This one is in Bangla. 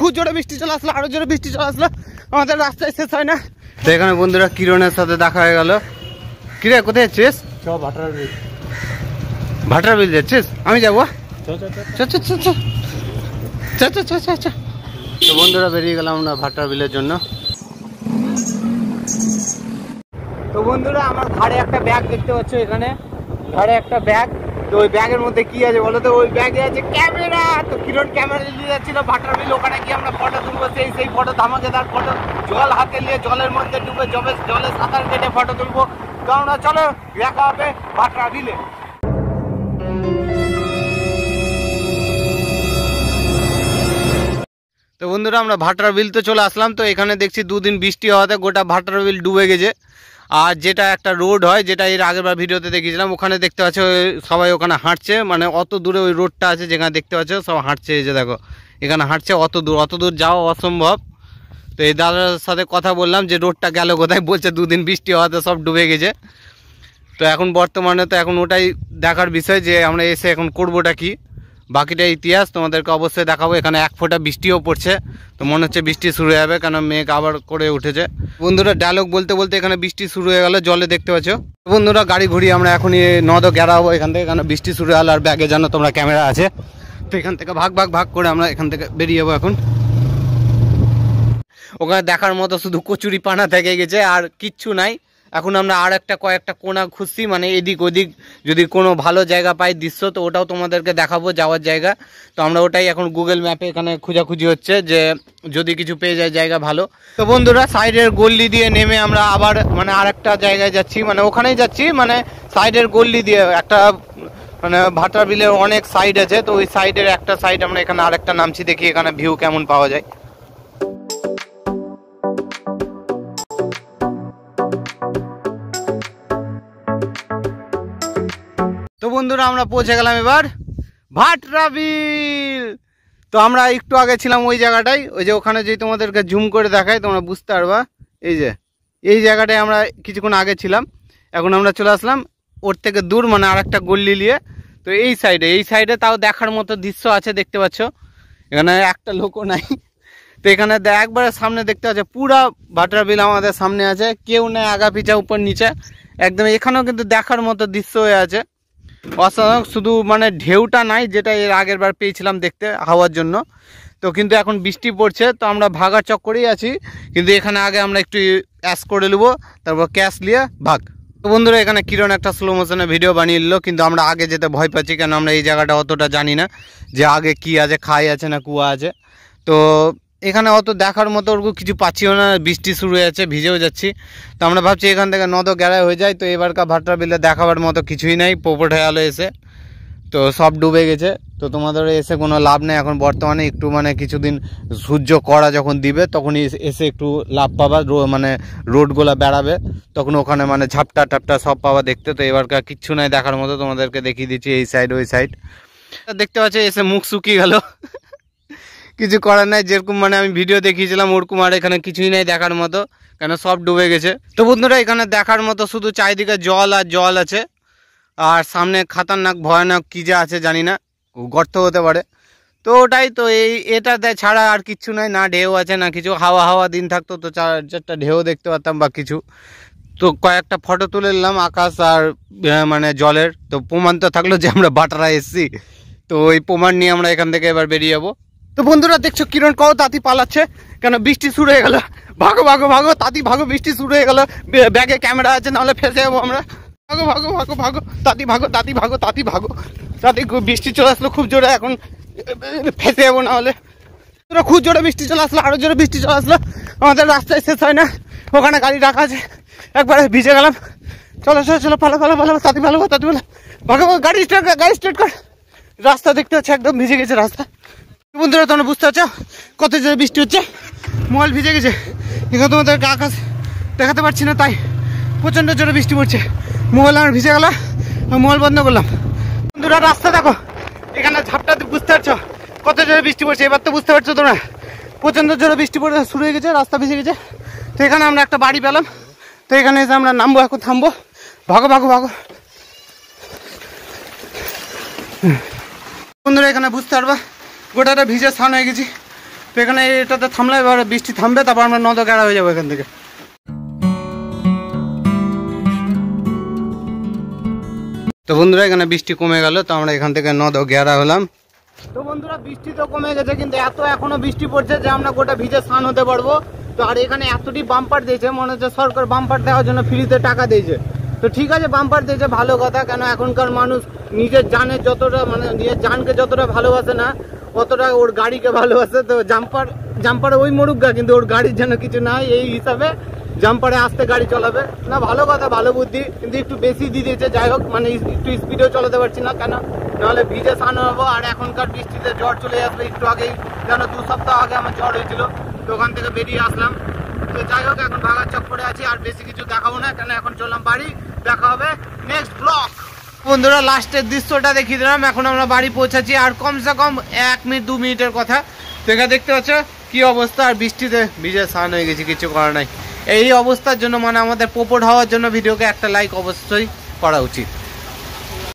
খুব জোরে বৃষ্টি চলে আসলো আরও জোরে বৃষ্টি চলে আসলো। আমাদের রাস্তায় শেষ হয় না। তো এখানে বন্ধুরা কিরণের সাথে দেখা হয়ে গেল। কিরে কোথায় যাচ্ছিস? ভাটার বিল। যাচ্ছিস? আমি যাব। বন্ধুরা বেরিয়ে গেলাম আমরা ভাটার বিলের জন্য। তো বন্ধুরা আমার ঘাড়ে একটা ব্যাগ দেখতে পাচ্ছ এখানে। ঘাড়ে একটা ব্যাগ। তো ওই ব্যাগের মধ্যে কি আছে বলো তো? ওই ব্যাগে আছে ক্যামেরা। তো কিরণ ক্যামেরা নিয়ে যাচ্ছিল ভাটার বিল ওখানে গিয়ে আমরা ফটো তুলবো, সেই সেই ফটো ধামাকেদার ফটো জল হাতে নিয়ে জলের মধ্যে ডুবে জবে জলে সাঁতার কেটে ফটো তুলবো। তো আমরা চলো, দেখা হবে ভাটার বিলে তো বন্ধুরা, আমরা ভাটার বিল তো চলে আসলাম, তো এখানে দেখছি দুদিন বৃষ্টি হওয়াতে গোটা ভাটার বিল ডুবে গেছে। আর যেটা একটা রোড হয়, যেটা এর আগেরবার ভিডিওতে দেখিয়েছিলাম, ওখানে দেখতে পাচ্ছ সবাই ওখানে হাঁটছে মানে অত দূরে ওই রোডটা আছে যেখানে দেখতে পাচ্ছ, সব হাঁটছে এই যে দেখো। এখানে হাঁটছে অত দূর অত দূর যাওয়া অসম্ভব। তো এই দাদার সাথে কথা বললাম যে রোডটা গেল কোথায়, বলছে দুদিন বৃষ্টি হওয়াতে সব ডুবে গেছে। তো এখন বর্তমানে তো এখন ওটাই দেখার বিষয় যে আমরা এসে এখন করবোটা কি। বাকিটা ইতিহাস তোমাদেরকে অবশ্যই দেখাবো। এখানে এক ফোঁটা বৃষ্টিও পড়ছে, তো মনে হচ্ছে বৃষ্টি শুরু হয়ে যাবে, কেন মেঘ আবার করে উঠেছে। বন্ধুরা ডায়লগ বলতে বলতে এখানে বৃষ্টি শুরু হয়ে গেল, জলে দেখতে পাচ্ছ। বন্ধুরা, গাড়ি ঘুরি আমরা এখনই নদ গেরা হব এখান থেকে, কেন বৃষ্টি শুরু হলো আর ব্যাগে জানো তোমরা ক্যামেরা আছে। তো এখান থেকে ভাগ ভাগ ভাগ করে আমরা এখান থেকে বেরিয়ে যাব এখন। ওখানে দেখার মতো শুধু কচুরি পানা থেকে গেছে, আর কিচ্ছু নাই। এখন আমরা আর একটা কয়েকটা কোনা খুঁজছি মানে এদিক ওদিক যদি কোনো ভালো জায়গা পাই দৃশ্য, তো ওটাও তোমাদেরকে দেখাবো, যাওয়ার জায়গা। তো আমরা ওটাই এখন গুগল ম্যাপে এখানে খোঁজাখুঁজি হচ্ছে যে যদি কিছু পেয়ে যায় জায়গা ভালো। তো বন্ধুরা, সাইডের গল্লি দিয়ে নেমে আমরা আবার মানে আর একটা জায়গায় যাচ্ছি মানে ওখানেই যাচ্ছি মানে সাইডের গল্লি দিয়ে একটা মানে ভাটার বিলের অনেক সাইড আছে, তো ওই সাইডের একটা সাইড আমরা এখানে আরেকটা নামছি, দেখি এখানে ভিউ কেমন পাওয়া যায়। বন্ধুরা, আমরা পৌঁছে গেলাম এবার ভাটরাবিল। তো আমরা একটু আগে ছিলাম ওই জায়গাটায়, ওই যে ওখানে যে তোমাদেরকে জুম করে দেখায় তোমরা বুঝতে পারবা। এই যে, এই জায়গাটায় আমরা কিছুক্ষণ আগে ছিলাম, এখন আমরা চলে আসলাম ওর থেকে দূর মানে আর একটা গল্লি নিয়ে। তো এই সাইডে এই সাইডে তাও দেখার মতো দৃশ্য আছে, দেখতে পাচ্ছ। এখানে একটা লোকও নাই। তো এখানে একবারে সামনে দেখতে পাচ্ছ, পুরা ভাটার বিল আমাদের সামনে আছে। কেউ নেই আগা পিছা উপর নিচে একদম এখানেও কিন্তু দেখার মতো দৃশ্য হয়ে আছে। অসাধারণ। শুধু মানে ঢেউটা নাই, যেটা এর আগের বার পেয়েছিলাম দেখতে, হাওয়ার জন্য। তো কিন্তু এখন বৃষ্টি পড়ছে, তো আমরা ভাগার চক্করেই আছি। কিন্তু এখানে আগে আমরা একটু অ্যাস করে নেব, তারপর ক্যাশ নিয়ে ভাগ। তো বন্ধুরা, এখানে কিরণ একটা স্লো মোশনে ভিডিও বানিয়ে নিল, কিন্তু আমরা আগে যেতে ভয় পাচ্ছি, কেন আমরা এই জায়গাটা অতটা জানি না যে আগে কি আছে, খাই আছে না কুয়া আছে। তো এখানে অত দেখার মতো ওরকম কিছু পাচ্ছিও না, বৃষ্টি শুরু হয়ে যাচ্ছে, ভিজেও যাচ্ছি। তো আমরা ভাবছি এখান থেকে নদ গেড়ায় হয়ে যায়, তো এবারকার ভাট্টা বিলে দেখাবার মতো কিছুই নাই, পোপট হয়ে গেলো এসে। তো সব ডুবে গেছে, তো তোমাদের এসে কোনো লাভ নেই, এখন বর্তমানে একটু মানে কিছুদিন সূর্য কড়া যখন দিবে তখন এসে একটু লাভ পাবা মানে রোডগুলো বেড়াবে। তখন ওখানে মানে ঝাপটা টাপটা সব পাবা দেখতে, তো এবারকার কিচ্ছু নাই দেখার মতো, তোমাদেরকে দেখিয়ে দিচ্ছি এই সাইড ওই সাইড দেখতে পাচ্ছি, এসে মুখ শুকিয়ে গেল। কিছু করার নাই, যেরকম মানে আমি ভিডিও দেখিয়েছিলাম, ওরকম আর এখানে কিছুই নাই দেখার মতো, কেন সব ডুবে গেছে। তো বন্ধুরা, এখানে দেখার মতো শুধু চারিদিকে জল আর জল আছে, আর সামনে খাতারনাক, ভয়ানক কী যে আছে জানি না গর্ত হতে পারে। তো ওটাই তো, এই এটা ছাড়া আর কিচ্ছু নাই, না ঢেউ আছে, না কিছু, হাওয়া হাওয়া দিন থাকতো, তো চার চারটা ঢেউ দেখতে পারতাম বা কিছু। তো কয়েকটা ফটো তুলে নিলাম, আকাশ আর মানে জলের, তো প্রমাণ তো থাকল যে আমরা বাটারা এসেছি। তো ওই প্রমাণ নিয়ে আমরা এখান থেকে এবার বেরিয়ে যাব। তো বন্ধুরা দেখছ কিরণ কত তাঁতি পালাচ্ছে? কেন বৃষ্টি শুরু হয়ে গেল? ভাগো ভাগো ভাগো তাঁতি ভাগো বৃষ্টি শুরু হয়ে গেল। ব্যাগে ক্যামেরা আছে নাহলে ফেসে যাব আমরা। ভাগো ভাগো ভাগো ভাগো তাঁতি ভাগো তাঁতি ভাগো তাঁতি ভাগো। তাঁতি বৃষ্টি চলে আসলো খুব জোরে এখন ফেসে যাব নাহলে। খুব জোরে বৃষ্টি চলে আসলো আরও জোরে বৃষ্টি চলে আসলো। আমাদের রাস্তায় শেষ হয় না। ওখানে গাড়ি রাখা আছে। একবারে ভিজে গেলাম। চলো চলো চলো পালো পালো পালো তাঁতি ভালো তাঁতি ভালো ভাগো ভাগো, গাড়ি স্টার্ট গাড়ি স্টার্ট কর। রাস্তা দেখতে হচ্ছে একদম ভিজে গেছে রাস্তা। বন্ধুরা, তোমরা বুঝতে পারছ? কত জোরে বৃষ্টি হচ্ছে? মোবাইল ভিজে গেছে। এখানে তোমাদেরকে আকাশ দেখাতে পারছি না, তাই প্রচণ্ড জোরে বৃষ্টি পড়ছে। মোবাইল আমার ভিজে গেল মোবাইল বন্ধ করলাম। বন্ধুরা, রাস্তা দেখো। এখানে ঝাপটাতে বুঝতে পারছ? কত জোরে বৃষ্টি পড়ছে? এবার তো বুঝতে পারছ তোমরা। প্রচণ্ড জোরে বৃষ্টি পড়ে শুরু হয়ে গেছে, রাস্তা ভিজে গেছে। তো এখানে আমরা একটা বাড়ি পেলাম। তো এখানে এসে আমরা নামবো, এখন থামবো। ভাগো ভাগো ভাগো। বন্ধুরা, এখানে বুঝতে পারবা? গোটাটা ভিজে স্থান হয়ে গেছি। তো এখানে এটাতে থামলে এবার বৃষ্টি থামবে, তারপর আমরা নদ গেড়া হয়ে যাব এখান থেকে। তো বন্ধুরা, এখানে বৃষ্টি কমে গেল, তো আমরা এখান থেকে নদ গেড়া হলাম। তো বন্ধুরা, বৃষ্টি তো কমে গেছে, কিন্তু এত এখনও বৃষ্টি পড়ছে যে আমরা গোটা ভিজে স্নান হতে পারব। তো আর এখানে এতটি বাম্পার দিয়েছে, মনে হচ্ছে সরকার বাম্পার দেওয়ার জন্য ফ্রিতে টাকা দিয়েছে। তো ঠিক আছে বাম্পার দিয়েছে, ভালো কথা, কেন এখনকার মানুষ নিজের জানের যতটা মানে নিজের জানকে যতটা ভালোবাসে না অতটা ওর গাড়িকে ভালোবাসে, তো জাম্পার জাম্পারে ওই মরুক গা, কিন্তু ওর গাড়ির যেন কিছু নাই, এই হিসাবে জাম্পারে আসতে গাড়ি চালাবে। না, ভালো কথা, ভালো বুদ্ধি, কিন্তু একটু বেশি দিয়ে দিয়েছে, যাই হোক মানে একটু স্পিডেও চালাতে পারছি না, কেন? নাহলে ভিজে স্নান হব, আর এখনকার বৃষ্টিতে জ্বর চলে আসবে একটু আগেই যেন দু সপ্তাহ আগে আমার জ্বর হয়েছিল, তো ওখান থেকে বেরিয়ে আসলাম। তো যাই হোক, এখন ভাগার চক্করে আছি, আর বেশি কিছু দেখাবো না, কেন এখন চললাম বাড়ি, দেখা হবে নেক্সট ব্লগ বন্ধুরা লাস্টের দৃশ্যটা দেখিয়ে দিলাম। এখন আমরা বাড়ি পৌঁছাচ্ছি। আর কমসে কম এক মিনিট, দু মিনিটের কথা। দেখা দেখতে পাচ্ছ কি অবস্থা। আর বৃষ্টিতে ভিজে স্নান হয়ে গেছে, কিছু করার নাই। এই অবস্থার জন্য মানে আমাদের পোপট হওয়ার জন্য, ভিডিওকে একটা লাইক অবশ্যই করা উচিত।